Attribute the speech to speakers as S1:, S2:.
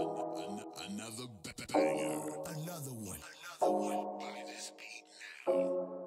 S1: Another banger. Another one. Another one. Play this beat now.